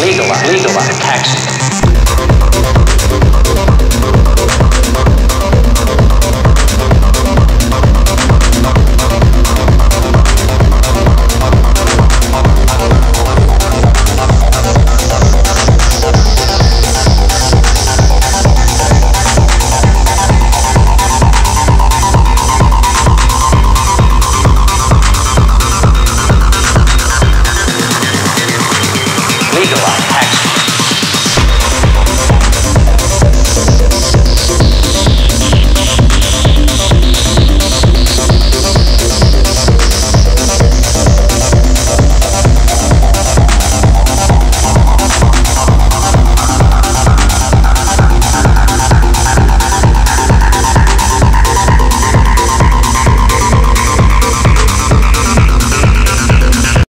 legalize, legalize. Taxes.